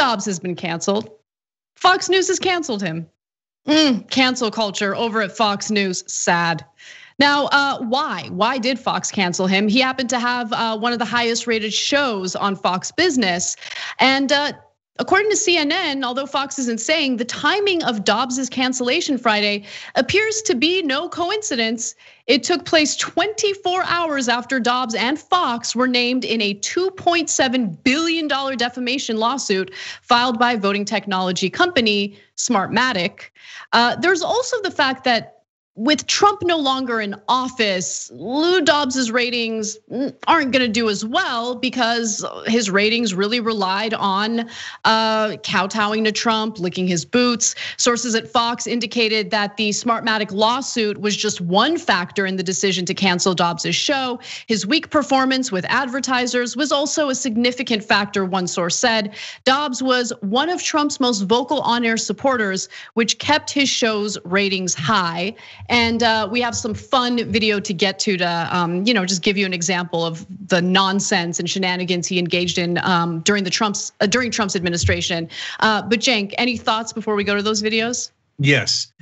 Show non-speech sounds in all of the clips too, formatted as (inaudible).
Dobbs has been canceled. Fox News has canceled him. Mm, cancel culture over at Fox News, sad. Now, uh, why? Why did Fox cancel him? He happened to have uh, one of the highest rated shows on Fox Business. And uh, According to CNN, although Fox isn't saying, the timing of Dobbs's cancellation Friday appears to be no coincidence. It took place 24 hours after Dobbs and Fox were named in a $2.7 billion defamation lawsuit filed by voting technology company Smartmatic. Uh, there's also the fact that with Trump no longer in office, Lou Dobbs's ratings aren't going to do as well because his ratings really relied on uh, kowtowing to Trump, licking his boots. Sources at Fox indicated that the Smartmatic lawsuit was just one factor in the decision to cancel Dobbs's show. His weak performance with advertisers was also a significant factor, one source said. Dobbs was one of Trump's most vocal on-air supporters, which kept his show's ratings high. And uh, we have some fun video to get to to, um, you know, just give you an example of the nonsense and shenanigans he engaged in um, during the Trump's uh, during Trump's administration. Uh, but Cenk, any thoughts before we go to those videos? Yes.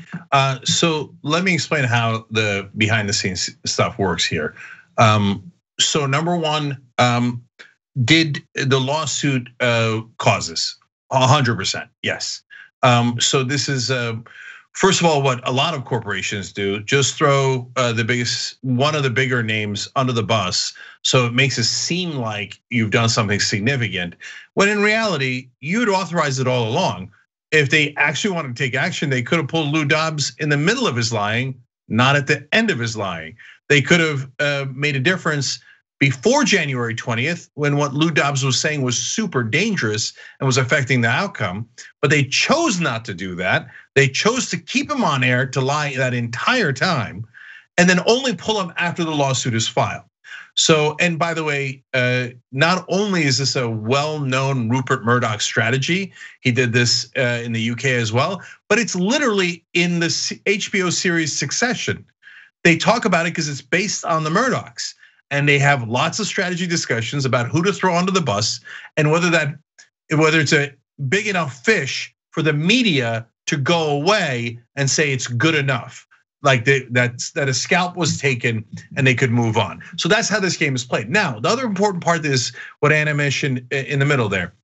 So let me explain how the behind the scenes stuff works here. Um, so number one, did the lawsuit cause this? hundred percent, yes. So this is First of all, what a lot of corporations do, just throw uh, the biggest, one of the bigger names under the bus. So it makes it seem like you've done something significant. When in reality, you'd authorized it all along. If they actually wanted to take action, they could have pulled Lou Dobbs in the middle of his lying, not at the end of his lying. They could have uh, made a difference before January 20th, when what Lou Dobbs was saying was super dangerous and was affecting the outcome, but they chose not to do that. They chose to keep him on air to lie that entire time, and then only pull him after the lawsuit is filed. So, and by the way, uh, not only is this a well-known Rupert Murdoch strategy, he did this uh, in the UK as well, but it's literally in the HBO series Succession. They talk about it because it's based on the Murdochs and they have lots of strategy discussions about who to throw under the bus and whether that whether it's a big enough fish for the media to go away and say it's good enough like that that a scalp was taken and they could move on. So that's how this game is played. Now, the other important part is what Ana mentioned in the middle there.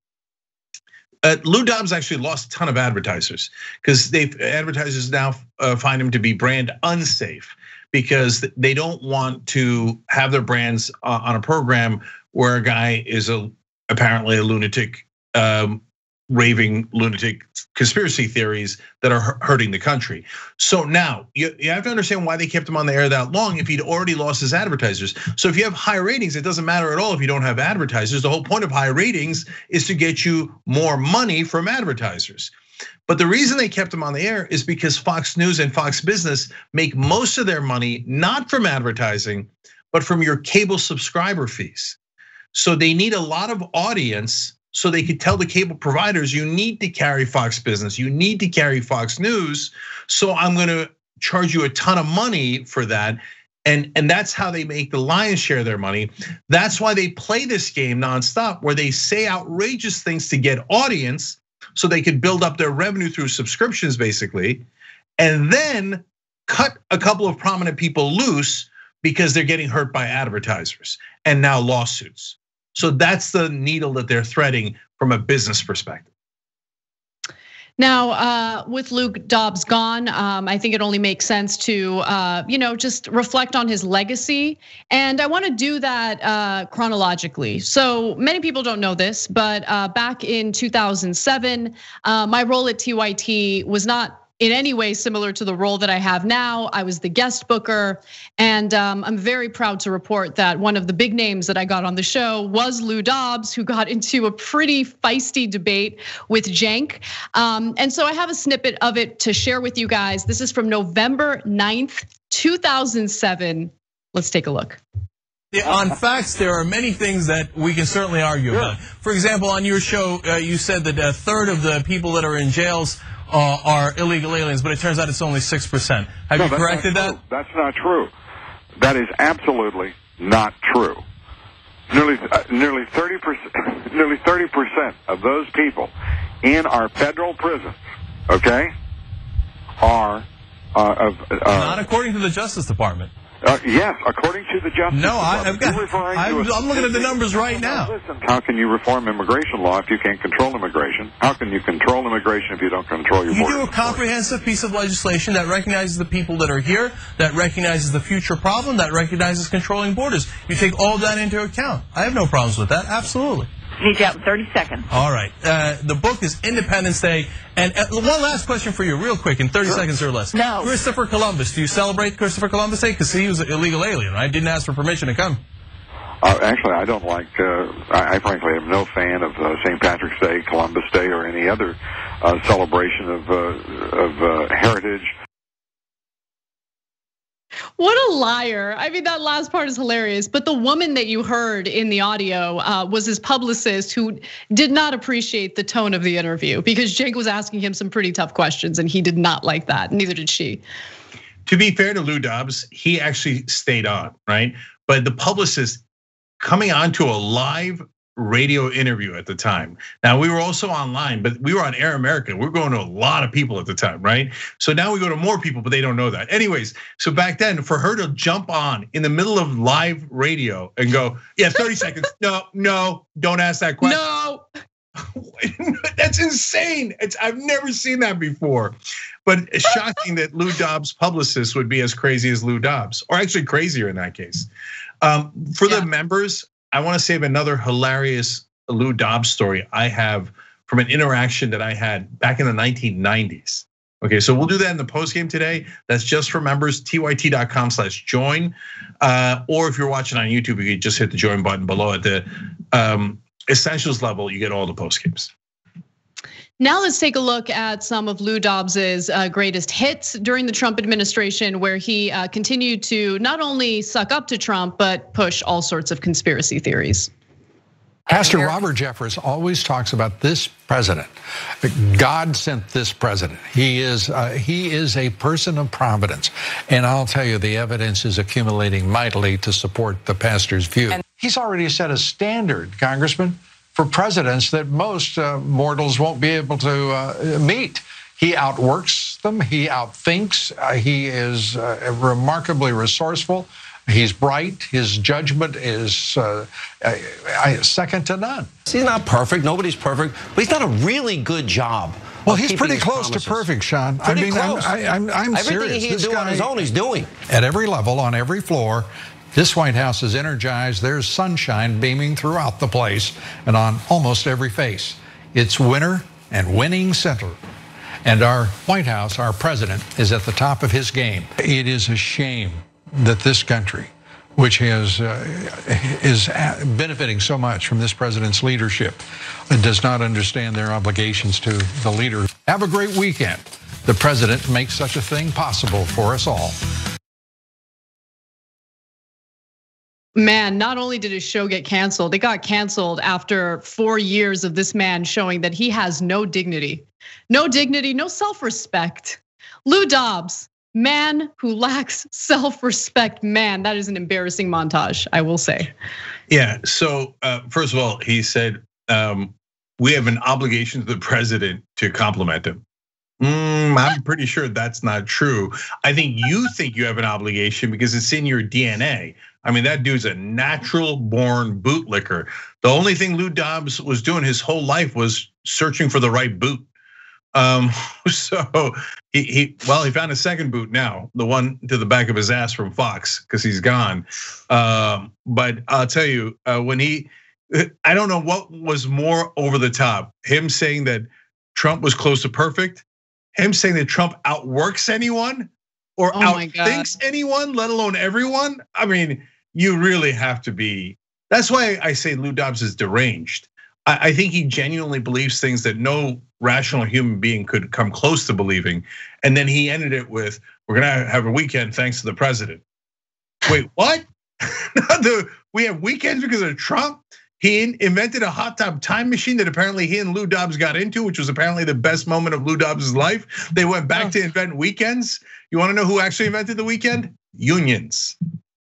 Uh, Lou Dobbs actually lost a ton of advertisers because they advertisers now uh, find him to be brand unsafe because they don't want to have their brands uh, on a program where a guy is a apparently a lunatic, um, raving lunatic conspiracy theories that are hurting the country. So now you you have to understand why they kept him on the air that long if he'd already lost his advertisers. So if you have high ratings, it doesn't matter at all if you don't have advertisers. The whole point of high ratings is to get you more money from advertisers. But the reason they kept him on the air is because Fox News and Fox Business make most of their money not from advertising, but from your cable subscriber fees. So they need a lot of audience so they could tell the cable providers, you need to carry Fox Business, you need to carry Fox News. So I'm gonna charge you a ton of money for that. And, and that's how they make the lion's share of their money. That's why they play this game nonstop, where they say outrageous things to get audience so they could build up their revenue through subscriptions basically, and then cut a couple of prominent people loose because they're getting hurt by advertisers and now lawsuits. So that's the needle that they're threading from a business perspective. Now, uh, with Lou Dobbs gone, um, I think it only makes sense to, uh, you know, just reflect on his legacy. And I wanna do that uh, chronologically. So many people don't know this, but back in 2007, my role at TYT was not in any way similar to the role that I have now. I was the guest booker, and um, I'm very proud to report that one of the big names that I got on the show was Lou Dobbs, who got into a pretty feisty debate with Cenk. Um, and so I have a snippet of it to share with you guys. This is from November 9th, 2007. Let's take a look. On facts, there are many things that we can certainly argue about. For example, on your show, uh, you said that a third of the people that are in jails are illegal aliens, but it turns out it's only 6%. Have you corrected that? That's not true. That is absolutely not true. Nearly 30%, nearly 30% (laughs) of those people in our federal prisons, okay, are uh, of. Uh, Not according to the Justice Department. Uh, yes, according to the Justice No, Department. I've got- You're referring I'm- a- I'm looking at the numbers right now. Listen, how can you reform immigration law if you can't control immigration? How can you control immigration if you don't control your borders? You border? do a comprehensive piece of legislation that recognizes the people that are here, that recognizes the future problem, that recognizes controlling borders. You take all that into account. I have no problems with that. Absolutely. Need you out in 30 seconds. All right. Uh, the book is Independence Day. And uh, one last question for you, real quick, in 30 seconds or less. No. Christopher Columbus. Do you celebrate Christopher Columbus Day? Because he was an illegal alien. I didn't ask for permission to come. Uh, actually, I don't like. Uh, I, I frankly am no fan of uh, St. Patrick's Day, Columbus Day, or any other uh, celebration of uh, of uh, heritage. What a liar. I mean, that last part is hilarious. But the woman that you heard in the audio uh, was his publicist who did not appreciate the tone of the interview because Cenk was asking him some pretty tough questions and he did not like that. Neither did she. To be fair to Lou Dobbs, he actually stayed on, right? But the publicist coming on to a live radio interview at the time. Now we were also online, but we were on Air America. We are going to a lot of people at the time, right? So now we go to more people, but they don't know that. Anyways, so back then, for her to jump on in the middle of live radio and go, "Yeah, 30 seconds." No, no, don't ask that question. No. (laughs) That's insane. It's I've never seen that before. But it's shocking that Lou Dobbs' publicist would be as crazy as Lou Dobbs, or actually crazier in that case. Um, for Yeah. the members, I want to save another hilarious Lou Dobbs story I have from an interaction that I had back in the 1990s. Okay, so we'll do that in the post game today. That's just for members, tyt.com slash join. Uh, or if you're watching on YouTube, you can just hit the join button below at the um, essentials level, you get all the post games. Now let's take a look at some of Lou Dobbs's uh, greatest hits during the Trump administration, where he uh, continued to not only suck up to Trump, but push all sorts of conspiracy theories. Pastor Robert Jeffress always talks about this president. God sent this president. He is uh, he is a person of providence, and I'll tell you, the evidence is accumulating mightily to support the pastor's view. He's already set a standard, Congressman, for presidents that most uh, mortals won't be able to uh, meet. He outworks them. He outthinks. Uh, he is uh, remarkably resourceful. He's bright. His judgment is uh, I- I- second to none. He's not perfect. Nobody's perfect, but he's done a really good job. Well, he's pretty close promises. to perfect, Sean. Pretty I mean, I'm- close. I, I'm, I'm Everything serious. he can This do on his own, he's doing. At every level, on every floor, this White House is energized. There's sunshine beaming throughout the place and on almost every face. It's winner and winning center. And our White House, our president, is at the top of his game. It is a shame that this country, which has uh, is benefiting so much from this president's leadership, does not understand their obligations to the leader. Have a great weekend. The president makes such a thing possible for us all. Man, not only did his show get canceled, it got canceled after four years of this man showing that he has no dignity, no dignity, no self respect. Lou Dobbs, man who lacks (laughs) self respect. Man, that is an embarrassing montage, I will say. Yeah. So uh, first of all, he said um, we have an obligation to the president to compliment him. Mm, I'm pretty sure that's not true. I think you think you have an obligation because it's in your DNA. I mean, that dude's a natural born bootlicker. The only thing Lou Dobbs was doing his whole life was searching for the right boot. Um, (laughs) so he, he well, he found a second boot now, the one to the back of his ass from Fox, because he's gone. Um, but I'll tell you, uh, when he, I don't know what was more over the top, him saying that Trump was close to perfect, him saying that Trump outworks anyone or Oh outthinks anyone, let alone everyone. I mean, you really have to be. That's why I say Lou Dobbs is deranged. I, I think he genuinely believes things that no rational human being could come close to believing. And then he ended it with, "We're gonna have a weekend thanks to the president." Wait, what? (laughs) we have weekends because of Trump. He invented a hot tub time machine that apparently he and Lou Dobbs got into, which was apparently the best moment of Lou Dobbs' life. They went back oh. to invent weekends. You want to know who actually invented the weekend? Unions.